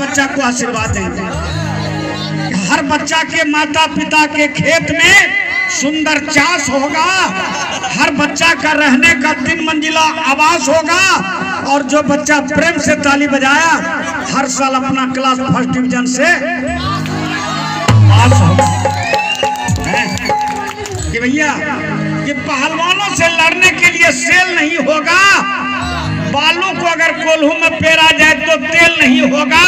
बच्चा को आशीर्वाद देंगे हर बच्चा के माता पिता के खेत में सुंदर चास होगा। हर बच्चा का रहने का तीन मंजिला आवास होगा। और जो बच्चा प्रेम से ताली बजाया, हर साल अपना क्लास फ़र्स्ट डिवीज़न से पास होगा। कि भैया, कि पहलवानों से लड़ने के लिए सेल नहीं होगा। बालों को अगर कोल्हू में पेरा जाए तो नहीं होगा।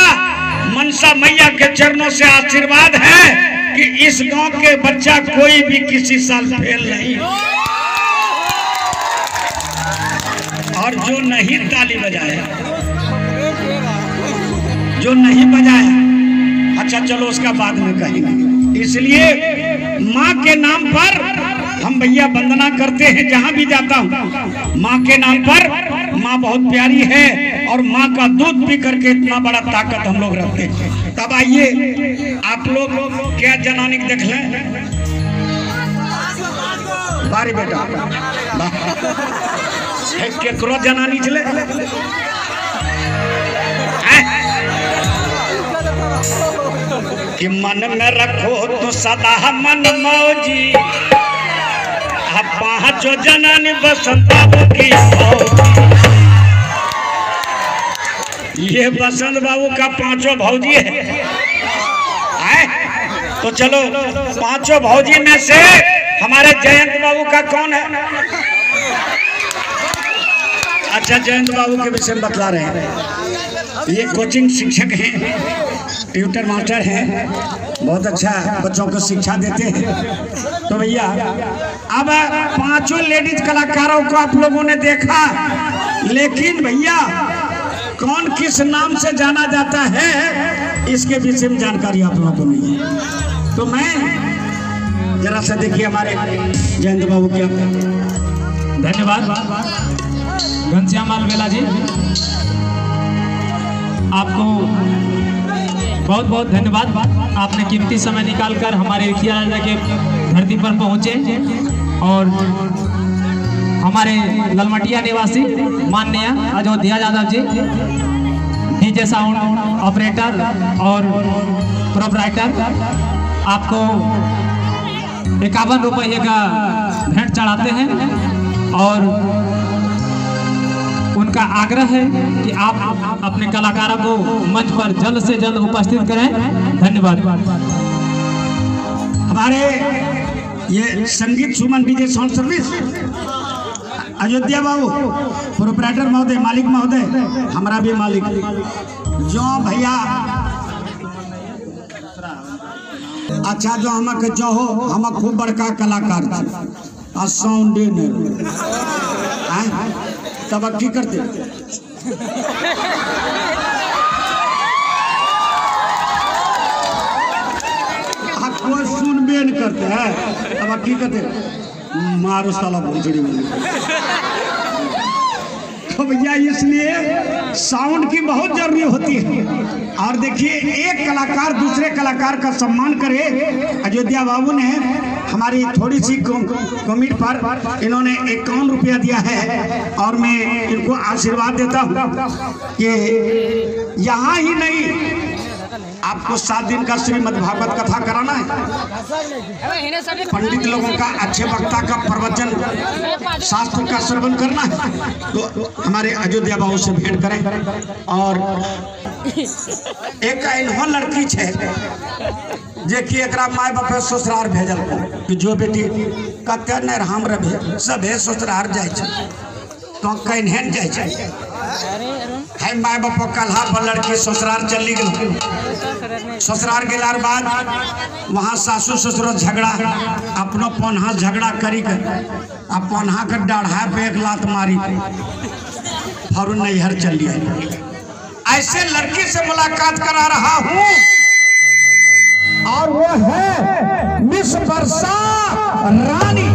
मनसा मैया के चरणों से आशीर्वाद है कि इस गाँव के बच्चा कोई भी किसी साल फेल नहीं और जो नहीं ताली बजाया जो नहीं बजाया अच्छा चलो उसका बाद में कहेंगे। इसलिए माँ के नाम पर हम भैया वंदना करते हैं, जहाँ भी जाता हूँ। माँ के नाम पर, माँ बहुत प्यारी है और माँ का दूध पी करके इतना बड़ा ताकत हम लोग रखते हैं। तब आइए, आप लोग क्या जनानी देख लें? बारी बेटा। केकरो जनानी चले? कि मन में रखो तो सदा मन मौजी। पाँचों जनानी बसंत की फौजी। ये बसंत बाबू का पाँचों भौजी है। आए? तो चलो, पाँचों भौजी में से हमारे जयंत बाबू का कौन है? अच्छा जयंत बाबू के विषय में बतला रहे हैं। ये कोचिंग शिक्षक हैं, ट्यूटर मास्टर हैं। बहुत अच्छा बच्चों को शिक्षा देते हैं। तो भैया, अब पाँचों लेडीज़ कलाकारों को आप लोगों ने देखा। लेकिन भैया कौन किस नाम से जाना जाता है, इसके विषय में जानकारी आप लोगों को नहीं है तो मैं जरा सा देखिए हमारे जयंत बाबू क्या धन्यवाद। घनश्याम बेला जी, आपको बहुत बहुत धन्यवाद। आपने कीमती समय निकालकर हमारे राजा के धरती पर पहुँचे और हमारे ललमटिया निवासी माननीय Ayodhya Yadav ji, DJ sound operator और प्रोपराइटर, आपको इक्यावन रुपये का भेंट चढ़ाते हैं और उनका आग्रह है कि आप अपने कलाकारों को मंच पर जल्द से जल्द उपस्थित करें। धन्यवाद। हमारे ये Sangeet Suman Vijay sound service Ayodhya Babu proprietor महोदय, मालिक महोदय, हमारा भी मालिक। जो भैया अच्छा जो हमक, जो हो हम खूब बड़का कलाकार तब की करते? सुनबे नहीं करते हैं तब की करते? मारो साला भोजड़ी तो भैया, इसलिए साउंड की बहुत ज़रूरी होती है। और देखिए, एक कलाकार दूसरे कलाकार का सम्मान करे, अयोध्या बाबू ने हमारी थोड़ी सी कमिट पर इन्होंने इक्यावन रुपया दिया है। और मैं इनको आशीर्वाद देता हूँ कि यहाँ ही नहीं आपको सात दिन का श्रीमद भागवत कथा कराना है? पंडित लोगों का अच्छे वक्ता का प्रवचन शास्त्र का श्रवण करना है। तो हमारे अयोध्या बाबू से भेंट करें। और एक इन्हो लड़की छे जे कि एकरा माय बाप ससुराल भेजल। कि जो बेटी कते ने हम रे भे सभे ससुराल छै। तो कहीं जाय छै? है माय बाप कल्हा पर लड़की ससुराल चली गई ससुराल गेलार बाद वहाँ सासू ससुर झगड़ा, अपनो पन्हा झगड़ा करी के, आ पन्हा के डाढ़ा पे एक लात मारी। फ़ौरन नैहर चलिए ऐसे लड़की से मुलाकात करा रहा हूँ। और वो है मिस वर्षा रानी।